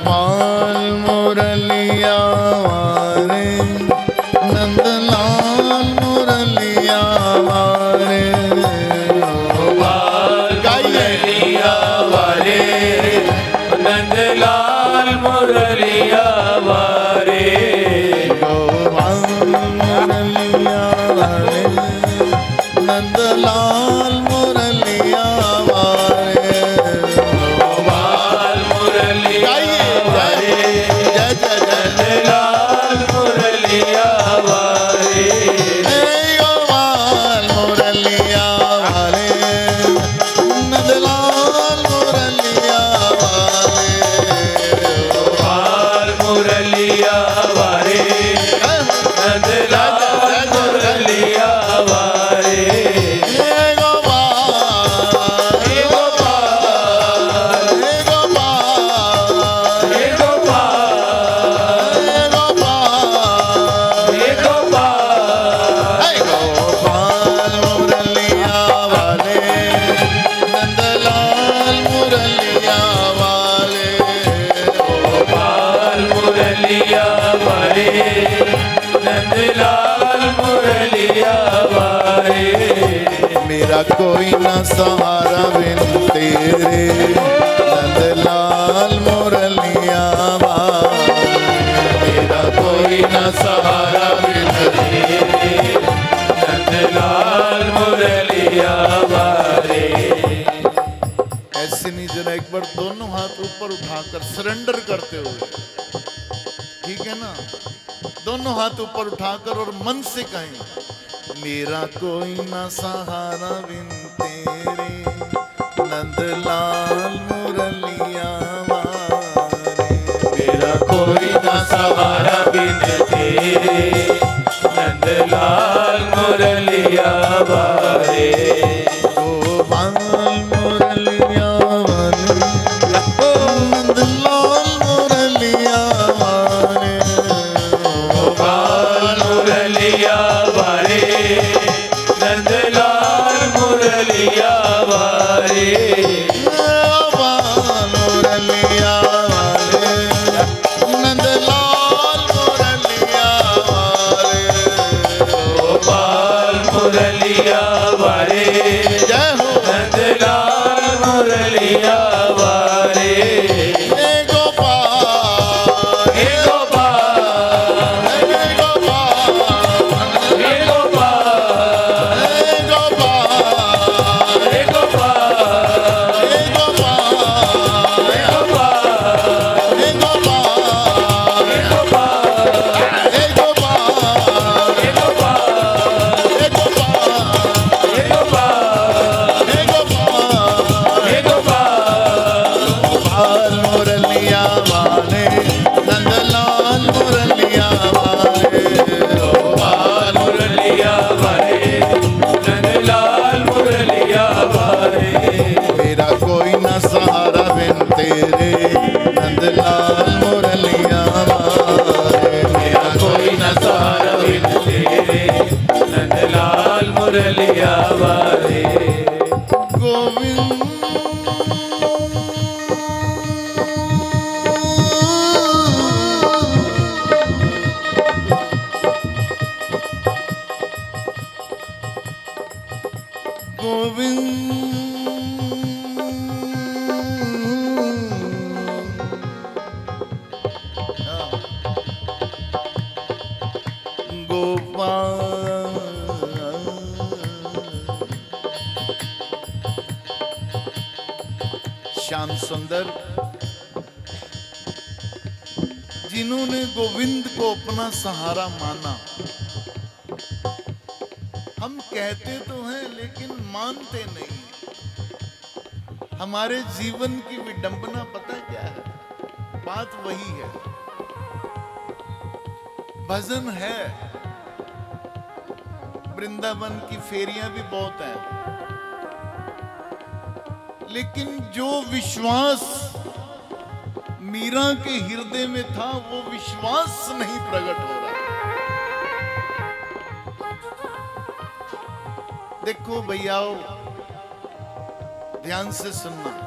गोपाल मुरलिया वारे नंदलाल मुरलिया वारे। गोपाल मुरलिया वारे नंदलाल मुरलिया वारे। गोपाल मुरलिया वारे नंदलाल नंदलाल मुरलिया मेरा कोई ना सहारा बिन तेरे। नंदलाल मुरलिया मेरा कोई ना सहारा बिन तेरे। नंदलाल मुरलिया ऐसे एक बार दोनों हाथ ऊपर उठाकर सरेंडर करते हुए। ठीक है ना? दोनों हाथ ऊपर उठाकर और मन से कहें, मेरा कोई ना सहारा बिन तेरे, नंदलाल मुरलिया मेरा। कोई ना सहारा बिन तेरे, नंदलाल मुरलिया वारे श्याम सुंदर। जिन्होंने गोविंद को अपना सहारा माना। हम कहते तो हैं, लेकिन मानते नहीं। हमारे जीवन की विडंबना पता क्या है? बात वही है। भजन है। वृंदावन की फेरियाँ भी बहुत हैं। लेकिन जो विश्वास मीरा के हृदय में था, वो विश्वास नहीं प्रकट हो रहा। देखो भैयाओ ध्यान से सुनना।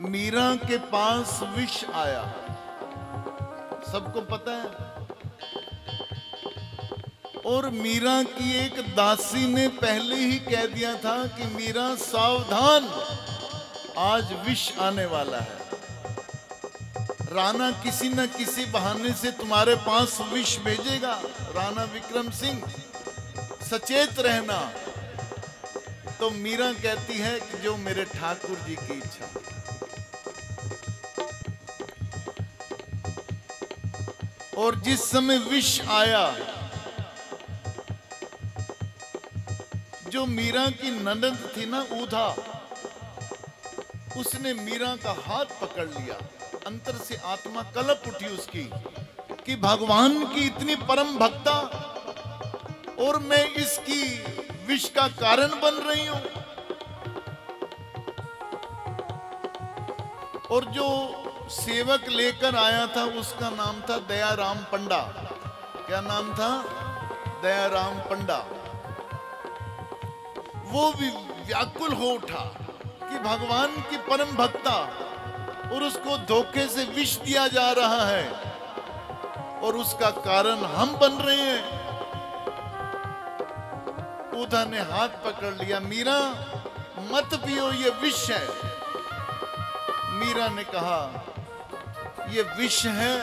मीरा के पास विष आया। सबको पता है? और मीरा की एक दासी ने पहले ही कह दिया था कि मीरा सावधान, आज विष आने वाला है। राणा किसी न किसी बहाने से तुम्हारे पास विष भेजेगा। राणा विक्रम सिंह, सचेत रहना। तो मीरा कहती है कि जो मेरे ठाकुर जी की इच्छा। और जिस समय विष आया जो मीरा की ननद थी ना, ऊधा, उसने मीरा का हाथ पकड़ लिया। अंतर से आत्मा कलप उठी उसकी कि भगवान की इतनी परम भक्ता और मैं इसकी विष का कारण बन रही हूँ। और जो सेवक लेकर आया था, उसका नाम था दयाराम पंडा। क्या नाम था? दयाराम पंडा। वो भी व्याकुल हो उठा कि भगवान की परम भक्ता और उसको धोखे से विष दिया जा रहा है और उसका कारण हम बन रहे हैं। उधा ने हाथ पकड़ लिया, मीरा, मत पियो, ये विष है। मीरा ने कहा, ये विष है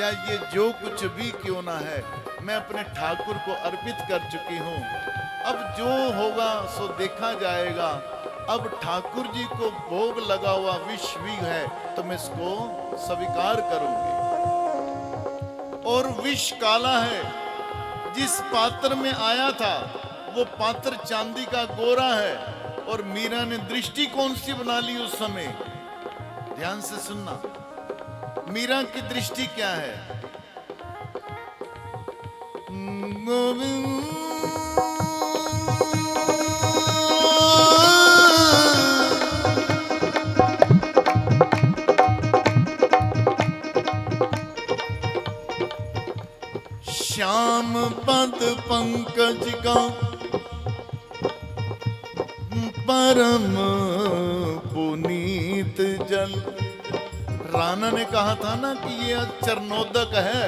या ये जो कुछ भी क्यों ना है, मैं अपने ठाकुर को अर्पित कर चुकी हूँ। अब जो होगा, सो देखा जाएगा। अब ठाकुर जी को भोग लगा हुआ विष भी है तो मैं इसको स्वीकार करूँगी। और विष काला है। जिस पात्र में आया था, वो पात्र चांदी का गोरा है, और मीरा ने दृष्टि कौन सी बना ली उस समय? ध्यान से सुनना। मीरा की दृष्टि क्या है? श्याम पंकज का परम पुनीत जल। राणा ने कहा था ना कि ये चरणोदक है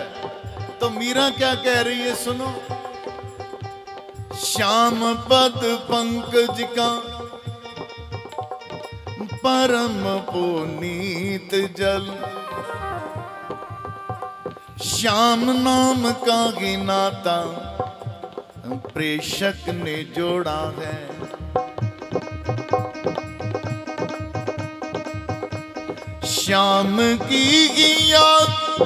तो मीरा क्या कह रही है सुनो। श्याम पद पंकज का परम पुनीत जल। श्याम नाम का ही नाता प्रेषक ने जोड़ा है। श्याम की याद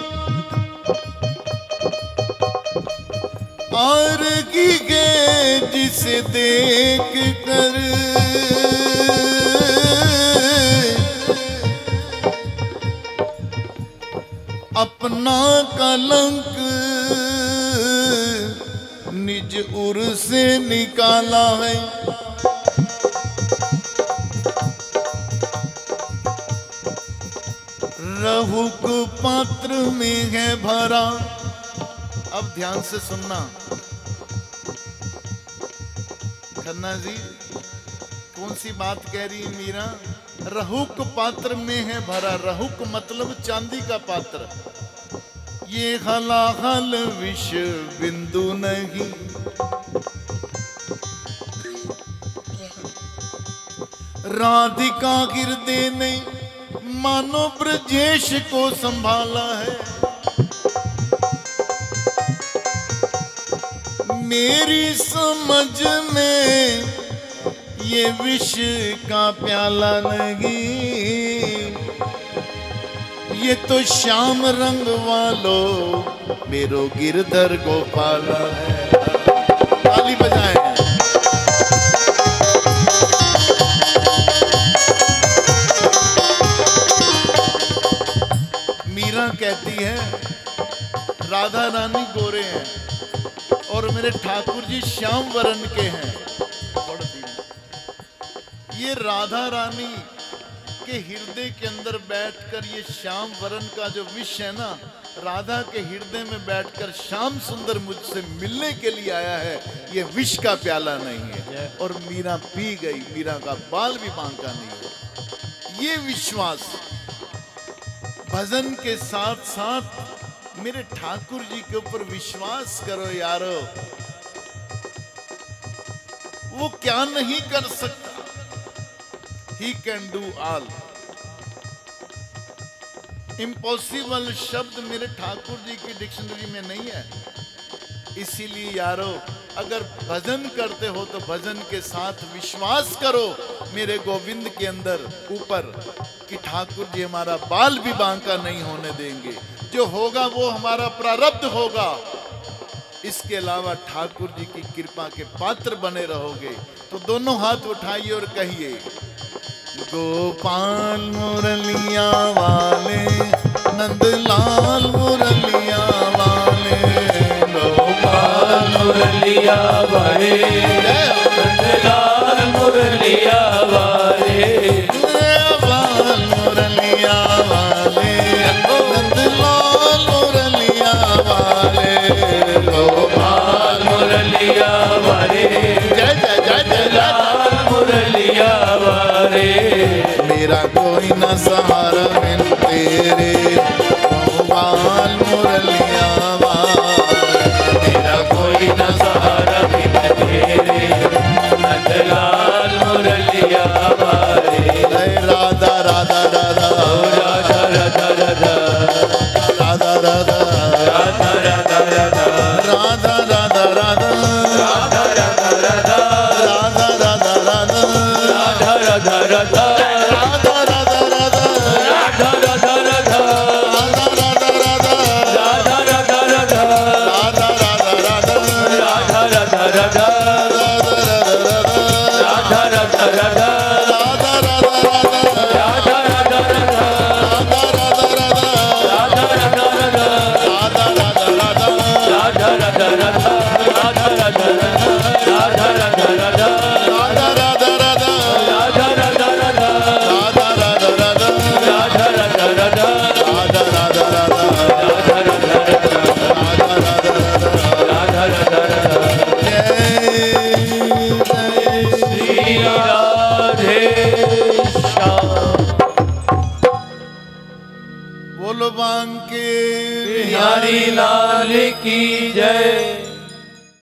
और की गे जिसे देख कर। अपना कलंक निज उर से निकाला है। रहुक पात्र में है भरा। अब ध्यान से सुनना। खन्ना जी, कौन सी बात कह रही मीरा? रहुक पात्र में है भरा। रहुक मतलब चांदी का पात्र। ये हलाहल विष बिंदु नहीं। राधिका गिरदे ने मानो ब्रजेश को संभाला है। मेरी समझ में ये विष का प्याला नहीं। ये तो श्याम रंग वालो, मेरो गिरधर गोपाला है। ताली बजाए। मीरा कहती है, राधा रानी गोरे हैं, और मेरे ठाकुर जी श्याम वरण के हैं। ये राधा रानी के हृदय के अंदर बैठकर ये श्याम वरण का जो विष है ना राधा के हृदय में बैठकर श्याम सुंदर मुझसे मिलने के लिए आया है ये विष का प्याला नहीं है। और मीरा पी गई मीरा का बाल भी बांका नहीं हुआ ये विश्वास भजन के साथ साथ मेरे ठाकुर जी के ऊपर विश्वास करो यारो। वो क्या नहीं कर सकता? He can do all impossible शब्द मेरे ठाकुर जी की डिक्शनरी में नहीं है। इसीलिए यारो, अगर भजन करते हो तो भजन के साथ विश्वास करो मेरे गोविंद के अंदर ऊपर कि ठाकुर जी हमारा बाल भी बांका नहीं होने देंगे। जो होगा वो हमारा प्रारब्ध होगा। इसके अलावा ठाकुर जी की कृपा के पात्र बने रहोगे। तो दोनों हाथ उठाइए और कहिए ਗੋਪਾਲ ਮੁਰਲੀਆਂ ਵਾਲੇ ਨੰਦ ਲਾਲ ਮੁਰਲੀਆਂ ਵਾਲੇ ਗੋਪਾਲ ਮੁਰਲੀਆਂ ਵਾਲੇ ਨੰਦ ਲਾਲ ਮੁਰਲੀਆਂ ਵਾਲੇ